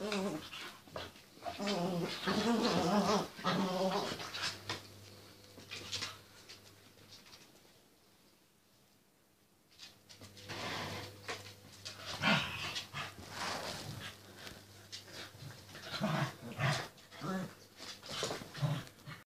うん。